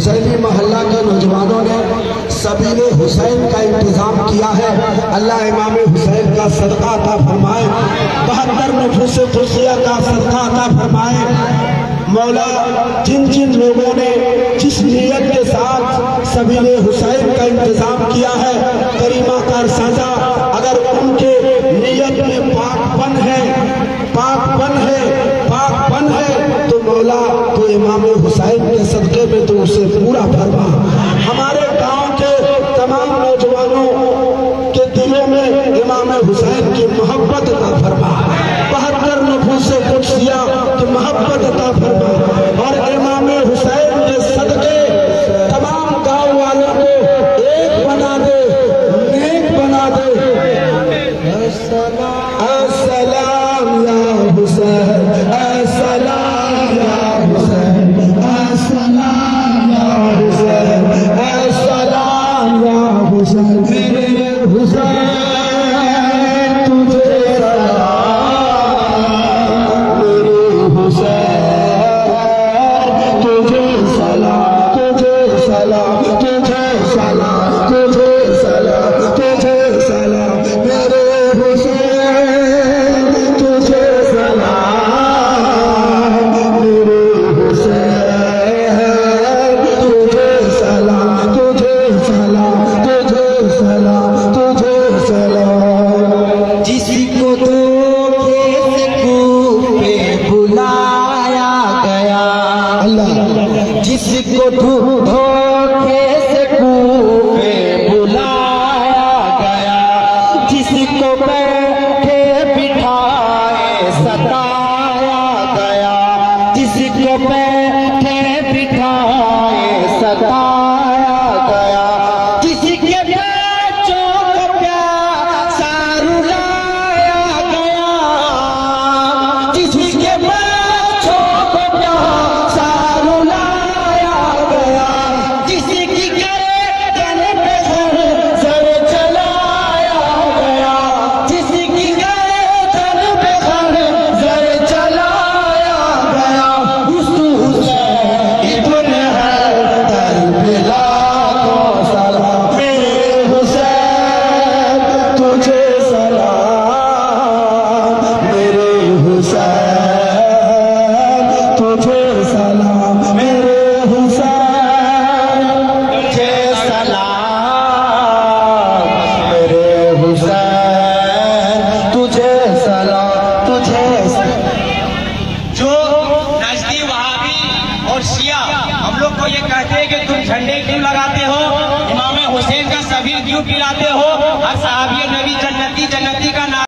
حسینی محلہ کے نوجوانوں نے سبیل حسین کا انتظام کیا ہے۔ اللہ امام حسین کا صدقہ عطا فرمائے۔ بہتر نفس خوشیہ کا صدقہ عطا فرمائے۔ مولا، جن جن لوگوں نے جس نیت کے ساتھ سبیل حسین کا انتظام کیا ہے، کریمہ کا سازہ امام حسین کے صدقے میں تو اسے پورا بھروا ہمارے گاؤں کے تمام نوجوانوں کے دلوں میں امام حسین کی محبت اللہ جس کو دھوکے ہم لوگ کو یہ کہتے ہیں کہ تم جھنڈے کیوں لگاتے ہو؟ امام حسین کا سبیر کیوں پلاتے ہو؟ اور صحابی نبی جنتی جنتی کا نام